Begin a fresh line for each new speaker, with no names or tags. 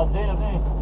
Pode ir.